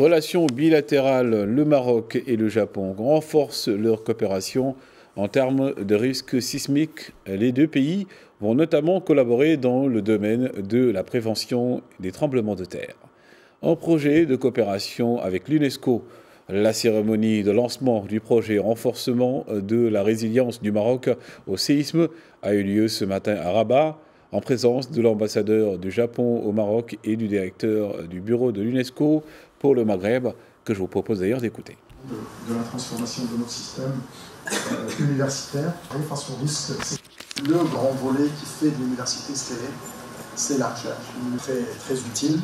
Relations bilatérales, le Maroc et le Japon renforcent leur coopération en termes de risques sismiques. Les deux pays vont notamment collaborer dans le domaine de la prévention des tremblements de terre. Un projet de coopération avec l'UNESCO. La cérémonie de lancement du projet renforcement de la résilience du Maroc au séisme a eu lieu ce matin à Rabat en présence de l'ambassadeur du Japon au Maroc et du directeur du bureau de l'UNESCO pour le Maghreb, que je vous propose d'ailleurs d'écouter. De, la transformation de notre système euh, universitaire face au risque, le grand volet qui fait de l'université c'est la recherche. Fait très utile.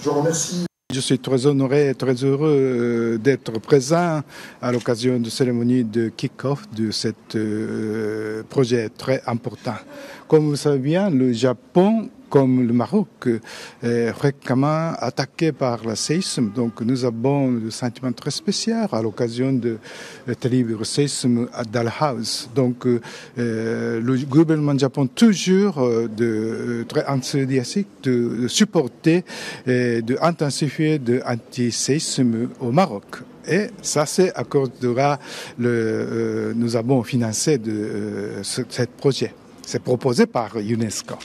Je remercie je suis très honoré et très heureux euh, d'être présent à l'occasion de cérémonie de kick-off de ce euh, projet très important. Comme vous savez bien, le Japon comme le Maroc, est fréquemment attaqué par la séisme. Donc nous avons un sentiment très spécial à l'occasion de terrible séisme à Dalhouse. Donc euh, le gouvernement japonais toujours euh, de, très enthousiastique de, supporter et d'intensifier l'anti-séisme au Maroc. Et ça, c'est à cause de là, le, euh, nous avons financé de, ce, ce projet. C'est proposé par UNESCO.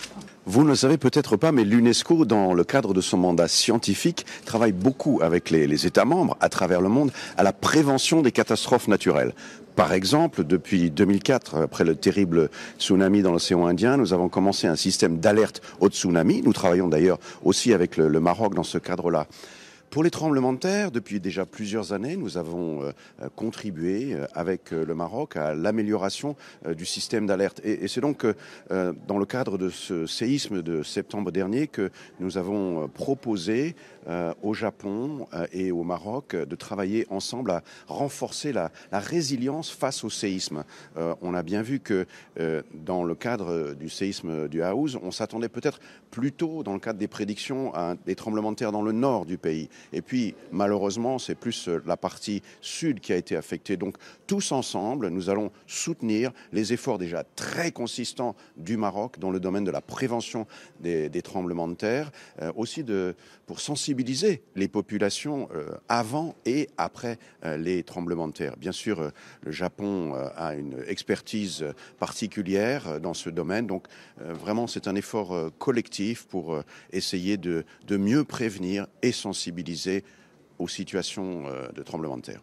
Vous ne le savez peut-être pas, mais l'UNESCO, dans le cadre de son mandat scientifique, travaille beaucoup avec les, États membres à travers le monde à la prévention des catastrophes naturelles. Par exemple, depuis 2004, après le terrible tsunami dans l'océan Indien, nous avons commencé un système d'alerte au tsunami. Nous travaillons d'ailleurs aussi avec le Maroc dans ce cadre-là. Pour les tremblements de terre, depuis déjà plusieurs années, nous avons euh, contribué euh, avec euh, le Maroc à l'amélioration du système d'alerte. Et, c'est donc dans le cadre de ce séisme de septembre dernier que nous avons proposé au Japon et au Maroc de travailler ensemble à renforcer la, la résilience face au séisme. on a bien vu que dans le cadre du séisme du Haouz, on s'attendait peut-être plutôt dans le cadre des prédictions à des tremblements de terre dans le nord du pays. Et puis, malheureusement, c'est plus euh, la partie sud qui a été affectée. Donc, tous ensemble, nous allons soutenir les efforts déjà très consistants du Maroc dans le domaine de la prévention des, tremblements de terre, euh, aussi pour sensibiliser les populations euh, avant et après les tremblements de terre. Bien sûr, le Japon a une expertise particulière dans ce domaine, donc vraiment c'est un effort collectif pour essayer de, mieux prévenir et aux situations de tremblement de terre.